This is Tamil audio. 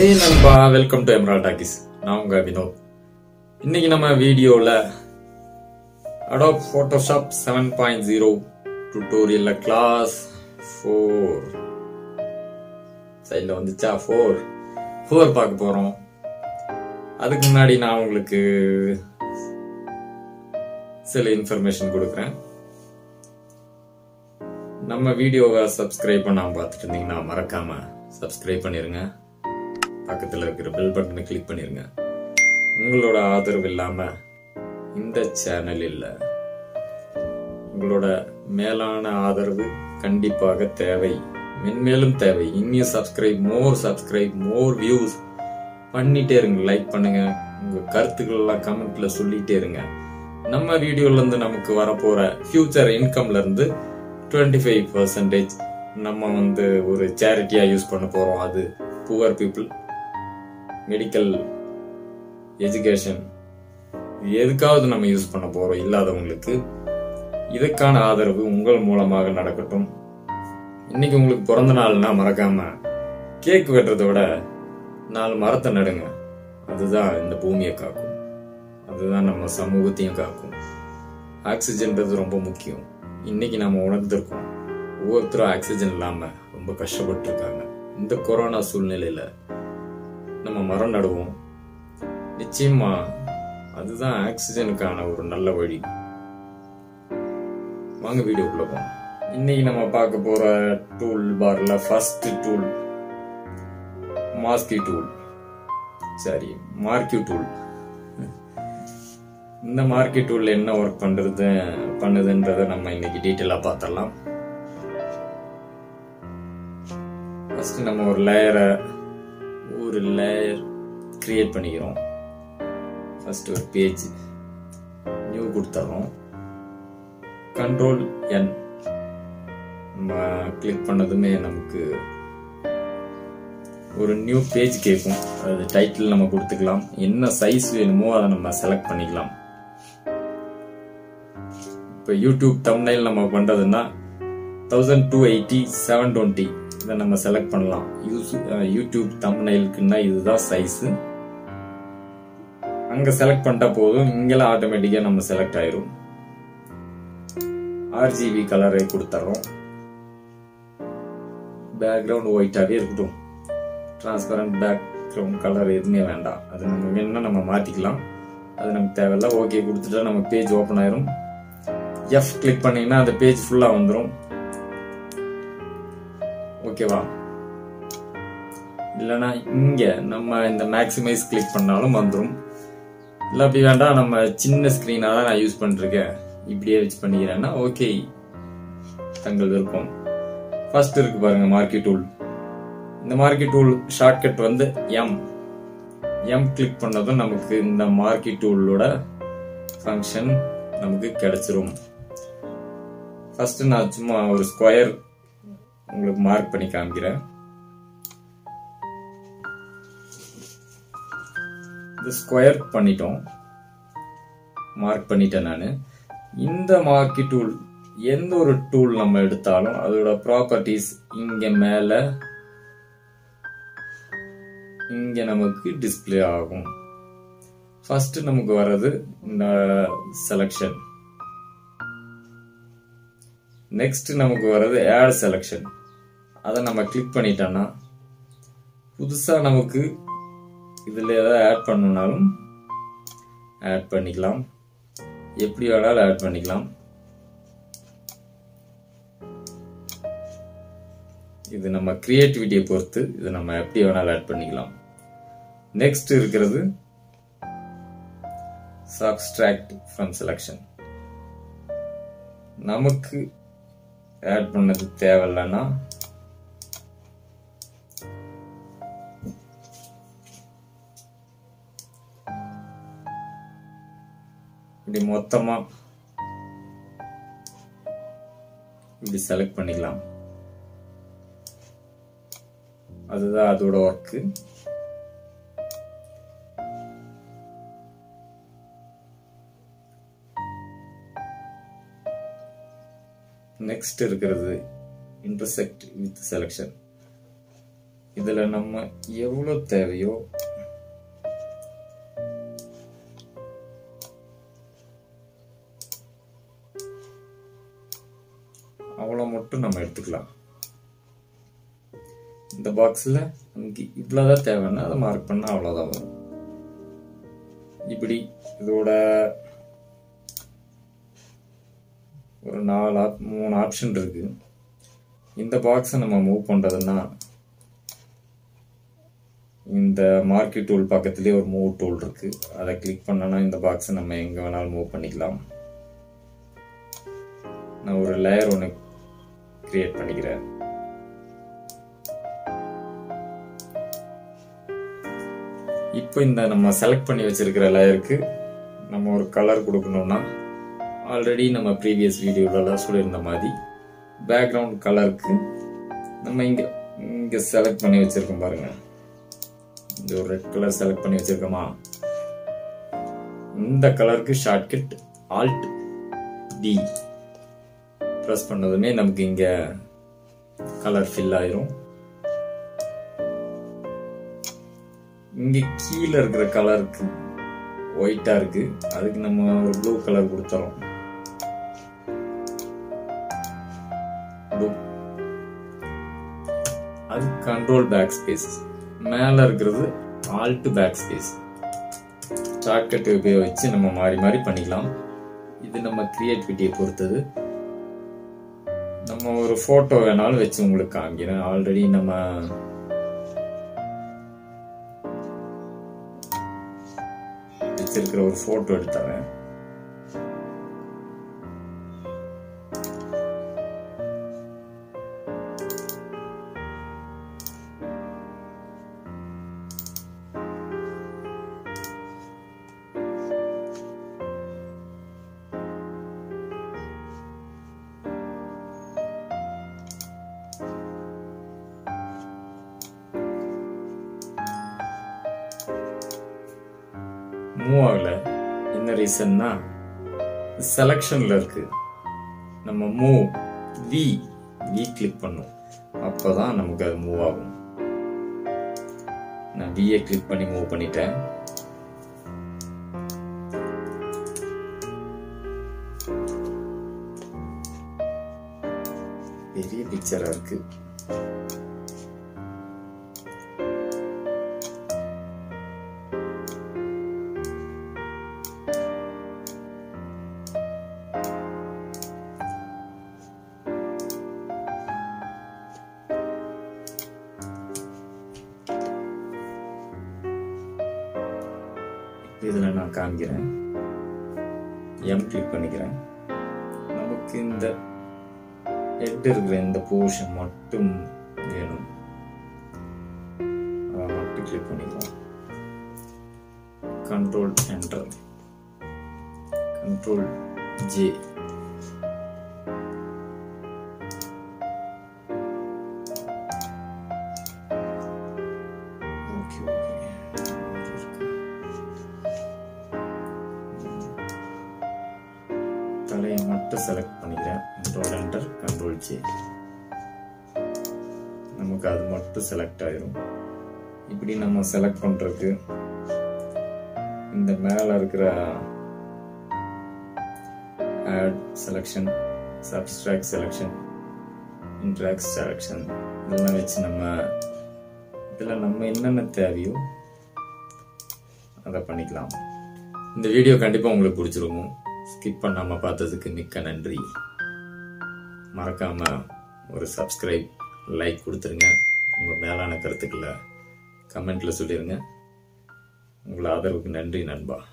ஏய் நண்பா வெல்கம் டு எம்ரா டாக்கிஸ் நான் உங்க வினோத். இன்னைக்கு நம்ம வீடியோவில் Adobe Photoshop seven point zero டுட்டோரியலில் class four சைடில் வந்துச்சா? ஃபோர் ஃபோர் பார்க்க போகிறோம் அதுக்கு முன்னாடி நான் உங்களுக்கு சில இன்ஃபர்மேஷன் கொடுக்குறேன். நம்ம வீடியோவை சப்ஸ்கிரைப் பண்ணாமல் பார்த்துட்டு இருந்தீங்கன்னா மறக்காமல் சப்ஸ்கிரைப் பண்ணிடுங்க பக்கத்தில் இருக்கிற பெல் பட்டனை கிளிக் பண்ணிடுங்க உங்களோட ஆதரவு இல்லாமல் இந்த சேனல் இல்லை. உங்களோட மேலான ஆதரவு கண்டிப்பாக தேவை. மென்மேலும் தேவை. இன்னும் subscribe more subscribe more views பண்ணிட்டே இருங்க. லைக் பண்ணுங்க. உங்க கருத்துக்கள் எல்லாம் கமெண்ட்ல சொல்லிட்டே இருங்க. நம்ம வீடியோல இருந்து நமக்கு வரப்போற ஃபியூச்சர் இன்கம்ல இருந்து டுவெண்ட்டி ஃபைவ் பர்சன்டேஜ் நம்ம வந்து ஒரு சேரிட்டியா யூஸ் பண்ண போறோம். அது புவர் பீப்புள் மெடிக்கல் எஜுகேஷன் எதுக்காவது நம்ம யூஸ் பண்ண போறோம் இல்லாதவங்களுக்கு இதுக்கான ஆதரவு உங்கள் மூலமாக நடக்கட்டும். இன்னைக்கு உங்களுக்கு பிறந்த நாள்னா மறக்காம கேக் வெட்டுறதை விட நாலு மரத்தை நடுங்க. அதுதான் இந்த பூமியை காக்கும். அதுதான் நம்ம சமூகத்தையும் காக்கும். ஆக்சிஜன்றது ரொம்ப முக்கியம். இன்னைக்கு நம்ம உணர்ந்திருக்கோம். ஒவ்வொருத்தரும் ஆக்சிஜன் இல்லாம ரொம்ப கஷ்டப்பட்டு இருக்காங்க இந்த கொரோனா சூழ்நிலையில நம்ம மரம் நடுவோம். நிச்சயமா அதுதான் ஆக்சிஜனுக்கான ஒரு நல்ல வழி. வாங்க வீடியோக்குள்ள போவோம் இன்னைக்கு நம்ம பார்க்க போற டூல் பார்ல first tool mask tool sorry marquee tool இந்த மார்க்கி டூல் என்ன ஒர்க் பண்றது பண்ணுதுன்றத நம்ம இன்னைக்கு டீட்டெயிலாக பார்த்துடலாம். ஃபர்ஸ்ட் நம்ம ஒரு லேயரை ஒரு லேயர் கிரியேட் பண்ணிக்கிறோம். ஃபஸ்ட்டு ஒரு பேஜ் நியூ கொடுத்துட்றோம் கண்ட்ரோல் என் நம்ம கிளிக் பண்ணதுமே நமக்கு ஒரு நியூ பேஜ் கேட்கும். அது டைட்டில் நம்ம கொடுத்துக்கலாம். என்ன சைஸ் வேணுமோ அதை நம்ம செலக்ட் பண்ணிக்கலாம். இப்போ யூடியூப் தம்னைல் நம்ம பண்ணுறதுன்னா thousand two eighty seven twenty இதை நம்ம செலக்ட் பண்ணலாம். யூஸ் யூடியூப் தம்னைலுக்குன்னா இதுதான் சைஸு அங்கே செலக்ட் பண்ணிட்டா போதும். இங்கெல்லாம் ஆட்டோமேட்டிக்காக நம்ம செலக்ட் ஆயிரும். ஆர்ஜிபி கலரை கொடுத்துட்றோம் பேக்ரவுண்ட் ஒயிட்டாகவே இருக்கட்டும். டிரான்ஸ்பரண்ட் பேக்ரவுண்ட் கலர் எதுவுமே வேண்டாம். அது நம்ம வேணும்னா நம்ம மாற்றிக்கலாம் அது நமக்கு தேவையில்ல. ஓகே கொடுத்துட்டா நம்ம பேஜ் ஓப்பன் ஆயிரும். எஃப் கிளிக் பண்ணீங்கன்னா அந்த பேஜ் ஃபுல்லாக வந்துடும் ஓகேவா இல்லைன்னா இங்க நம்ம இந்த மேக்ஸிமைஸ் கிளிக் பண்ணாலும் வந்துடும் இல்லை அப்படி வேண்டாம் நம்ம சின்ன ஸ்க்ரீனாக தான் நான் யூஸ் பண்ணிருக்கேன். இப்படியே வச்சு பண்ணிக்கிறேன்னா ஓகே தங்கள் விருப்பம். ஃபர்ஸ்ட் இருக்கு பாருங்க மார்க்கெட் டூல் இந்த மார்க்கெட் டூல் ஷார்ட்கட் வந்து எம் எம் கிளிக் பண்ணதும் நமக்கு இந்த மார்க்கெட் டூலோட ஃபங்க்ஷன் நமக்கு கிடைச்சிரும். ஃபர்ஸ்ட் நான் சும்மா ஒரு ஸ்கொயர் உங்களுக்கு மார்க் பண்ணி காமிக்கிறேன். இது ஸ்கொயர் பண்ணிட்டோம். மார்க் பண்ணிட்டேன் நான். இந்த மார்க்கி டூல் எந்த ஒரு டூல் நம்ம எடுத்தாலும் அதோட ப்ராப்பர்ட்டிஸ் இங்க மேல இங்க நமக்கு டிஸ்பிளே ஆகும். ஃபர்ஸ்ட் நமக்கு வர்றது இந்த செலக்ஷன் நெக்ஸ்ட் நமக்கு வர்றது ஆட் செலக்ஷன் அதை நம்ம கிளிக் பண்ணிட்டோம்னா புதுசாக நமக்கு இதில் எதாவது ஆட் பண்ணணுனாலும் ஆட் பண்ணிக்கலாம். எப்படி வேணாலும் ஆட் பண்ணிக்கலாம். இது நம்ம கிரியேட்டிவிட்டியை பொறுத்து இது நம்ம எப்படி வேணாலும் ஆட் பண்ணிக்கலாம். நெக்ஸ்ட் இருக்கிறது சப்ஸ்ட்ராக்ட் ஃப்ரம் செலக்ஷன் நமக்கு ஆட் பண்ணது தேவையில்லைன்னா இப்படி மொத்தமா இப்படி செலக்ட் பண்ணிக்கலாம் அதுதான் அதோட ஒர்க்கு நெக்ஸ்ட் இருக்கிறது இன்டர்செக்ட் வித் செலெக்ஷன் இதுல நம்ம எவ்வளவு தேவையோ எடுத்துக்கலாம் இந்த பாக்ஸில் நமக்கு இவ்வளோதான் தேவைன்னா அதை மார்க் பண்ணால் அவ்வளோதான் வரும். இப்படி இதோட ஒரு நாலு ஆப் மூணு ஆப்ஷன் இருக்கு. இந்த பாக்ஸை நம்ம மூவ் பண்ணுறதுன்னா இந்த மார்க்கெட் டூல் பக்கத்துலேயே ஒரு மூவ் டூல் இருக்கு. அதை கிளிக் பண்ணோன்னா இந்த பாக்ஸை நம்ம எங்கே வேணாலும் மூவ் பண்ணிக்கலாம். நான் ஒரு லேயர் ஒன்று கிரியேட் பண்ணிக்கிறேன் இப்போ இந்த நம்ம செலக்ட் பண்ணி வச்சிருக்கிற லேயருக்கு நம்ம ஒரு கலர் கொடுக்கணும்னா ஆல்ரெடி நம்ம ப்ரீவியஸ் வீடியோலலாம் சொல்லியிருந்த மாதிரி பேக்ரவுண்ட் கலருக்கு நம்ம இங்கே இங்கே செலக்ட் பண்ணி வச்சுருக்கோம் பாருங்க. இந்த ஒரு ரெட் கலர் செலக்ட் பண்ணி வச்சுருக்கோமா? இந்த கலருக்கு ஷார்ட்கட் ஆல்ட் டி ப்ரெஸ் பண்ணதுமே நமக்கு இங்கே கலர் ஃபில் ஆயிரும். இங்க கீழே இருக்கிற கலருக்கு ஒயிட்டா இருக்கு. அதுக்கு நம்ம ஒரு ப்ளூ கலர் கொடுத்துறோம். ப்ளூ அது கண்ட்ரோல் பேக் ஸ்பேஸ் மேல இருக்கிறது ஆல்ட் பேக் ஸ்பேஸ் ஷார்ட்கட் உபயோகிச்சு நம்ம மாறி மாறி பண்ணிக்கலாம். இது நம்ம கிரியேட்டிவிட்டியை பொறுத்தது. நம்ம ஒரு போட்டோ வேணாலும் வச்சு உங்களுக்கு காமிக்கிறேன். ஆல்ரெடி நம்ம வச்சிருக்கிற ஒரு போட்டோ எடுத்துறேன். மூவ் ஆகல என்ன ரீசன்னா செலக்ஷன்ல இருக்கு. நம்ம மூவ் வி வி கிளிக் பண்ணும். அப்போதான் நமக்கு அது மூவ் ஆகும். நான் வியை கிளிக் பண்ணி மூவ் பண்ணிட்டேன். பெரிய பிக்சரா இருக்கு. இதில் நான் காமிக்கிறேன் எம் கிளிக் பண்ணிக்கிறேன். நமக்கு இந்த ஹெட் இருக்கிற இந்த போர்ஷன் மட்டும் வேணும். அதை மட்டும் கிளிக் பண்ணிக்கலாம். கண்ட்ரோல் என்டர் கண்ட்ரோல் ஜே தலையை மட்டும் செலக்ட் பண்ணிக்கிறேன். கண்ட்ரோல் என்டர் கண்ட்ரோல் ஜே நமக்கு அது மட்டும் செலக்ட் ஆயிரும். இப்படி நம்ம செலக்ட் பண்றதுக்கு இந்த மேல இருக்கிற add selection subtract selection intersect selection இதெல்லாம் வச்சு நம்ம இதில் நம்ம என்னென்ன தேவையோ அதை பண்ணிக்கலாம். இந்த வீடியோ கண்டிப்பாக உங்களுக்கு பிடிச்சிருக்கும். ஸ்கிப் பண்ணாமல் பார்த்ததுக்கு மிக்க நன்றி. மறக்காம ஒரு சப்ஸ்கிரைப் லைக் கொடுத்துருங்க. உங்கள் மேலான கருத்துக்களை கமெண்ட்ல சொல்லிடுங்க உங்களை ஆதரவுக்கு நன்றி நண்பா.